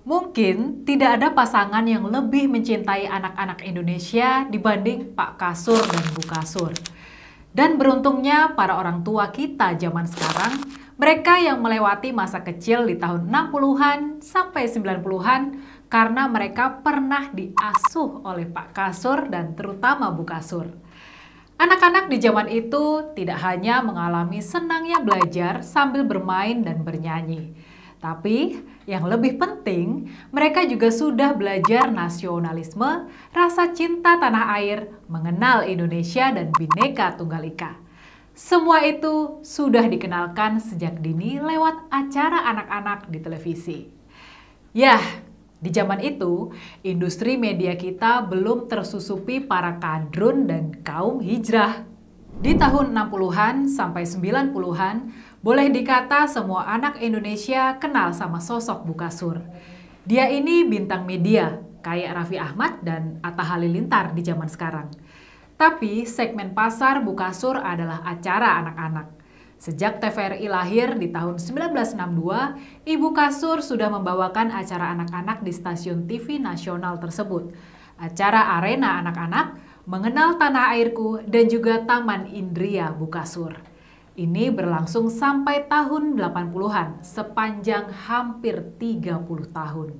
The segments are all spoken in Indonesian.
Mungkin tidak ada pasangan yang lebih mencintai anak-anak Indonesia dibanding Pak Kasur dan Bu Kasur. Dan beruntungnya para orang tua kita zaman sekarang, mereka yang melewati masa kecil di tahun 60-an sampai 90-an karena mereka pernah diasuh oleh Pak Kasur dan terutama Bu Kasur. Anak-anak di zaman itu tidak hanya mengalami senangnya belajar sambil bermain dan bernyanyi, tapi yang lebih penting, mereka juga sudah belajar nasionalisme, rasa cinta tanah air, mengenal Indonesia dan Bhinneka Tunggal Ika. Semua itu sudah dikenalkan sejak dini lewat acara anak-anak di televisi. Yah, di zaman itu, industri media kita belum tersusupi para kadrun dan kaum hijrah. Di tahun 60-an sampai 90-an, boleh dikata semua anak Indonesia kenal sama sosok Bukasur. Dia ini bintang media, kayak Raffi Ahmad dan Atta Halilintar di zaman sekarang. Tapi segmen pasar Bukasur adalah acara anak-anak. Sejak TVRI lahir di tahun 1962, Ibu Kasur sudah membawakan acara anak-anak di stasiun TV nasional tersebut. Acara Arena Anak-anak, Mengenal Tanah Airku, dan juga Taman Indria Bukasur. Ini berlangsung sampai tahun 80-an, sepanjang hampir 30 tahun.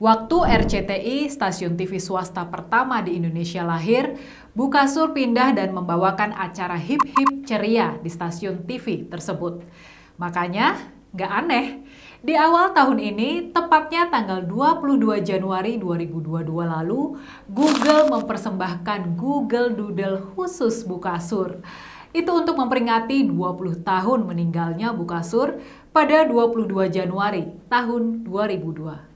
Waktu RCTI, stasiun TV swasta pertama di Indonesia lahir, Bu Kasur pindah dan membawakan acara hip-hip ceria di stasiun TV tersebut. Makanya, gak aneh, di awal tahun ini, tepatnya tanggal 22 Januari 2022 lalu, Google mempersembahkan Google Doodle khusus Bu Kasur. Itu untuk memperingati 20 tahun meninggalnya Bu Kasur pada 22 Januari tahun 2002.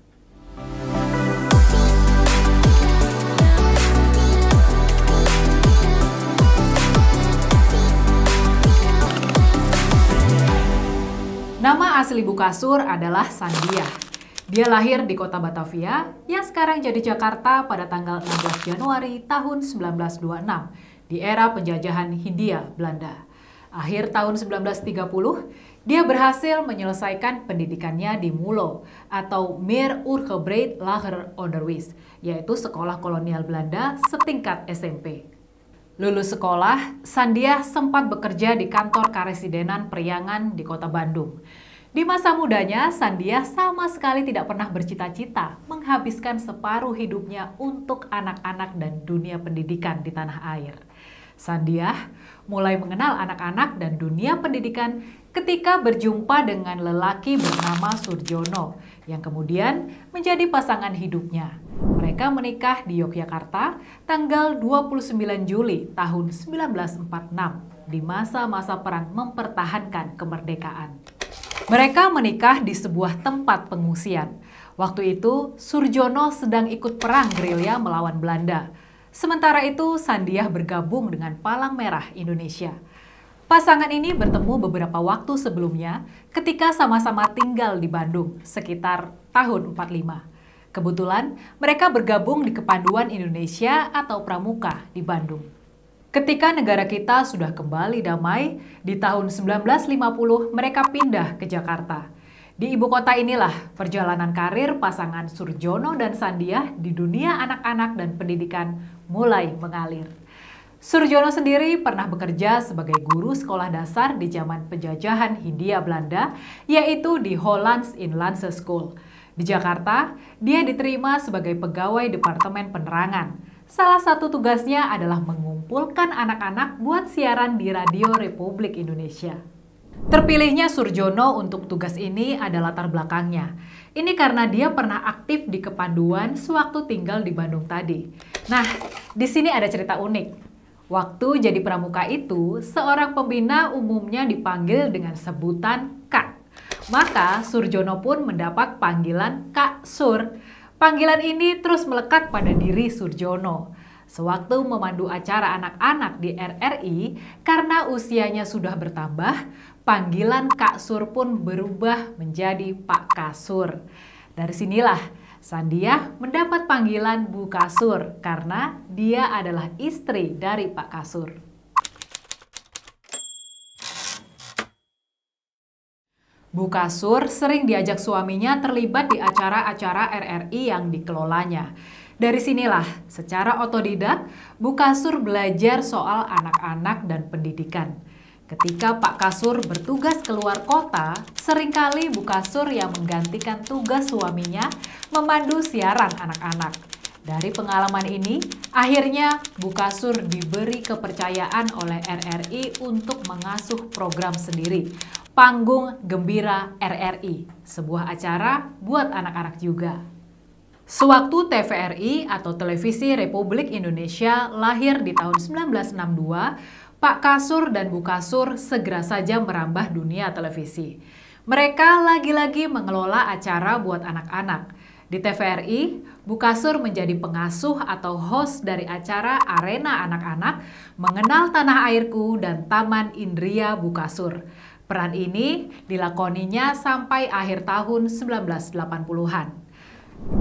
Nama asli Bukasur adalah Sandiah. Dia lahir di kota Batavia yang sekarang jadi Jakarta pada tanggal 16 Januari tahun 1926 di era penjajahan Hindia Belanda. Akhir tahun 1930, dia berhasil menyelesaikan pendidikannya di Mulo atau Meer Urgebreid Lager Onderwijs, yaitu sekolah kolonial Belanda setingkat SMP. Lulus sekolah, Sandia sempat bekerja di kantor karesidenan Priangan di kota Bandung. Di masa mudanya, Sandia sama sekali tidak pernah bercita-cita menghabiskan separuh hidupnya untuk anak-anak dan dunia pendidikan di tanah air. Sandia mulai mengenal anak-anak dan dunia pendidikan ketika berjumpa dengan lelaki bernama Surjono yang kemudian menjadi pasangan hidupnya. Mereka menikah di Yogyakarta tanggal 29 Juli tahun 1946 di masa-masa perang mempertahankan kemerdekaan. Mereka menikah di sebuah tempat pengungsian. Waktu itu, Surjono sedang ikut perang gerilya melawan Belanda. Sementara itu, Sandiah bergabung dengan Palang Merah Indonesia. Pasangan ini bertemu beberapa waktu sebelumnya ketika sama-sama tinggal di Bandung sekitar tahun 45. Kebetulan mereka bergabung di Kepanduan Indonesia atau Pramuka di Bandung. Ketika negara kita sudah kembali damai, di tahun 1950 mereka pindah ke Jakarta. Di ibu kota inilah perjalanan karir pasangan Surjono dan Sandiah di dunia anak-anak dan pendidikan mulai mengalir. Surjono sendiri pernah bekerja sebagai guru sekolah dasar di zaman penjajahan Hindia Belanda, yaitu di Hollands Inlandse School. Di Jakarta, dia diterima sebagai pegawai Departemen Penerangan. Salah satu tugasnya adalah mengumpulkan anak-anak buat siaran di Radio Republik Indonesia. Terpilihnya Surjono untuk tugas ini adalah latar belakangnya. Ini karena dia pernah aktif di kepanduan sewaktu tinggal di Bandung tadi. Nah, di sini ada cerita unik. Waktu jadi pramuka itu, seorang pembina umumnya dipanggil dengan sebutan Kak. Maka Surjono pun mendapat panggilan Kak Sur. Panggilan ini terus melekat pada diri Surjono. Sewaktu memandu acara anak-anak di RRI, karena usianya sudah bertambah, panggilan Kak Sur pun berubah menjadi Pak Kasur. Dari sinilah Sandia mendapat panggilan Bu Kasur karena dia adalah istri dari Pak Kasur. Bu Kasur sering diajak suaminya terlibat di acara-acara RRI yang dikelolanya. Dari sinilah, secara otodidak, Bu Kasur belajar soal anak-anak dan pendidikan. Ketika Pak Kasur bertugas keluar kota, sering kali Bu Kasur yang menggantikan tugas suaminya memandu siaran anak-anak. Dari pengalaman ini, akhirnya Bu Kasur diberi kepercayaan oleh RRI untuk mengasuh program sendiri, Panggung Gembira RRI, sebuah acara buat anak-anak juga. Sewaktu TVRI atau Televisi Republik Indonesia lahir di tahun 1962, Pak Kasur dan Bu Kasur segera saja merambah dunia televisi. Mereka lagi-lagi mengelola acara buat anak-anak. Di TVRI, Bu Kasur menjadi pengasuh atau host dari acara Arena Anak-anak, Mengenal Tanah Airku dan Taman Indria Bu Kasur. Peran ini dilakoninya sampai akhir tahun 1980-an.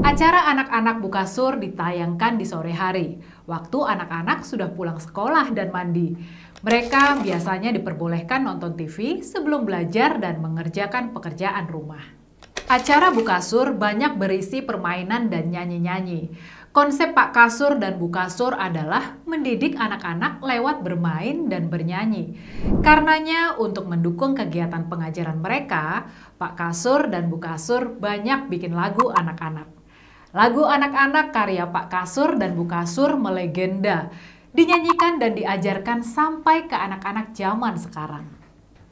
Acara anak-anak Bu Kasur ditayangkan di sore hari, waktu anak-anak sudah pulang sekolah dan mandi. Mereka biasanya diperbolehkan nonton TV sebelum belajar dan mengerjakan pekerjaan rumah. Acara Bu Kasur banyak berisi permainan dan nyanyi-nyanyi. Konsep Pak Kasur dan Bu Kasur adalah mendidik anak-anak lewat bermain dan bernyanyi. Karenanya untuk mendukung kegiatan pengajaran mereka, Pak Kasur dan Bu Kasur banyak bikin lagu anak-anak. Lagu anak-anak karya Pak Kasur dan Bu Kasur melegenda, dinyanyikan dan diajarkan sampai ke anak-anak zaman sekarang.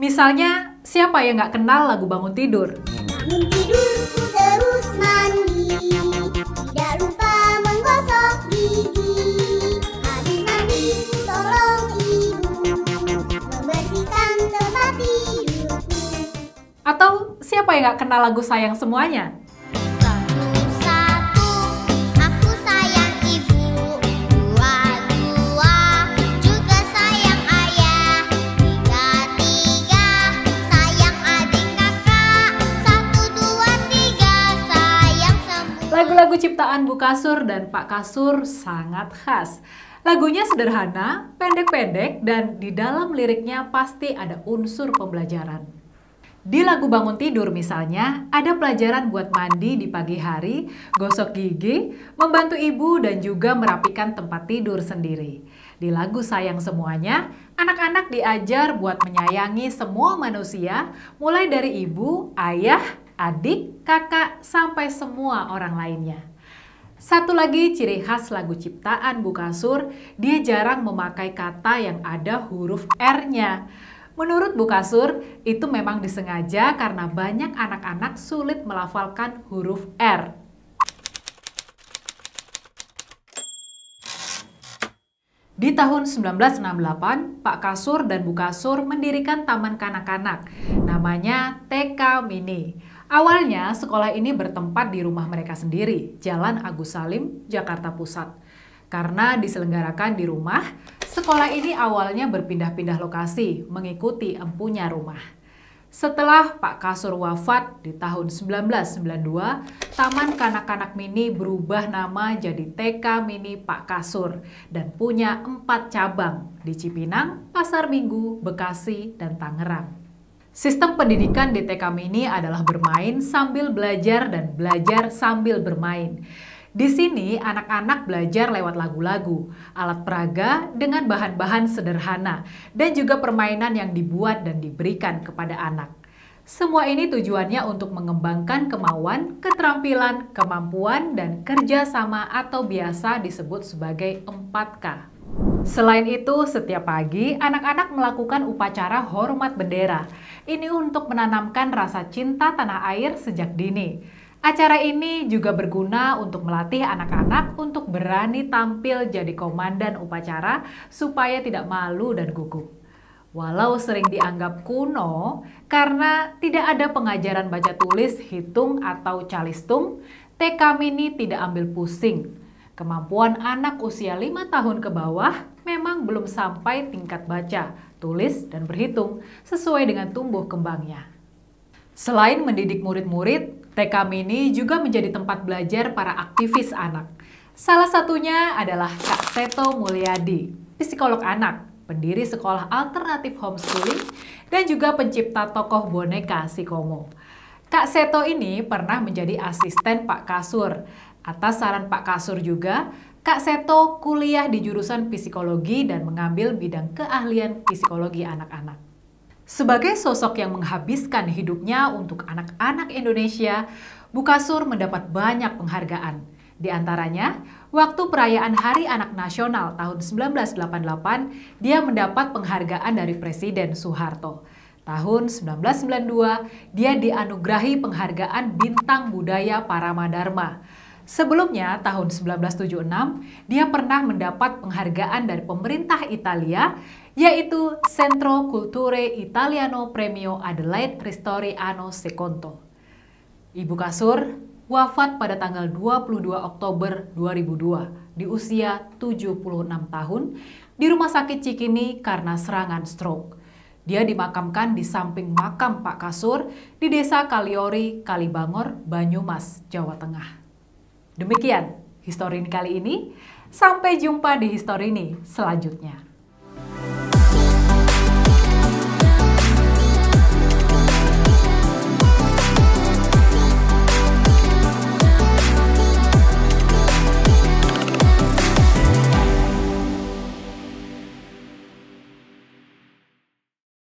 Misalnya, siapa yang nggak kenal lagu Bangun Tidur? Bangun tidurku terus mandi Tidak lupa menggosok gigi Habis mandi tolong ibu Membersihkan tempat tidurku Atau siapa yang nggak kenal lagu Sayang Semuanya? Lagu-lagu ciptaan Bu Kasur dan Pak Kasur sangat khas. Lagunya sederhana, pendek-pendek, dan di dalam liriknya pasti ada unsur pembelajaran. Di lagu Bangun Tidur misalnya, ada pelajaran buat mandi di pagi hari, gosok gigi, membantu ibu dan juga merapikan tempat tidur sendiri. Di lagu Sayang Semuanya, anak-anak diajar buat menyayangi semua manusia, mulai dari ibu, ayah, adik, kakak, sampai semua orang lainnya. Satu lagi ciri khas lagu ciptaan Bu Kasur, dia jarang memakai kata yang ada huruf R-nya. Menurut Bu Kasur, itu memang disengaja karena banyak anak-anak sulit melafalkan huruf R. Di tahun 1968, Pak Kasur dan Bu Kasur mendirikan taman kanak-kanak, namanya TK Mini. Awalnya sekolah ini bertempat di rumah mereka sendiri, Jalan Agus Salim, Jakarta Pusat. Karena diselenggarakan di rumah, sekolah ini awalnya berpindah-pindah lokasi mengikuti empunya rumah. Setelah Pak Kasur wafat di tahun 1992, Taman Kanak-Kanak Mini berubah nama jadi TK Mini Pak Kasur dan punya empat cabang di Cipinang, Pasar Minggu, Bekasi, dan Tangerang. Sistem pendidikan di TK Mini adalah bermain sambil belajar dan belajar sambil bermain. Di sini anak-anak belajar lewat lagu-lagu, alat peraga dengan bahan-bahan sederhana, dan juga permainan yang dibuat dan diberikan kepada anak. Semua ini tujuannya untuk mengembangkan kemauan, keterampilan, kemampuan, dan kerjasama atau biasa disebut sebagai 4K. Selain itu, setiap pagi anak-anak melakukan upacara hormat bendera. Ini untuk menanamkan rasa cinta tanah air sejak dini. Acara ini juga berguna untuk melatih anak-anak untuk berani tampil jadi komandan upacara supaya tidak malu dan gugup. Walau sering dianggap kuno karena tidak ada pengajaran baca tulis, hitung, atau calistung, TK Mini tidak ambil pusing. Kemampuan anak usia 5 tahun ke bawah memang belum sampai tingkat baca, tulis, dan berhitung sesuai dengan tumbuh kembangnya. Selain mendidik murid-murid, TK Mini juga menjadi tempat belajar para aktivis anak. Salah satunya adalah Kak Seto Mulyadi, psikolog anak, pendiri sekolah alternatif homeschooling, dan juga pencipta tokoh boneka si Komo. Kak Seto ini pernah menjadi asisten Pak Kasur. Atas saran Pak Kasur juga, Kak Seto kuliah di jurusan psikologi dan mengambil bidang keahlian psikologi anak-anak. Sebagai sosok yang menghabiskan hidupnya untuk anak-anak Indonesia, Bu Kasur mendapat banyak penghargaan. Di antaranya, waktu perayaan Hari Anak Nasional tahun 1988, dia mendapat penghargaan dari Presiden Soeharto. Tahun 1992, dia dianugerahi penghargaan Bintang Budaya Paramadharma. Sebelumnya, tahun 1976, dia pernah mendapat penghargaan dari pemerintah Italia, yaitu Centro Culture Italiano Premio Adelaide Ristori Anno Secondo. Ibu Kasur wafat pada tanggal 22 Oktober 2002 di usia 76 tahun di Rumah Sakit Cikini karena serangan stroke. Dia dimakamkan di samping makam Pak Kasur di Desa Kaliori, Kalibangor, Banyumas, Jawa Tengah. Demikian Historini kali ini. Sampai jumpa di Historini selanjutnya.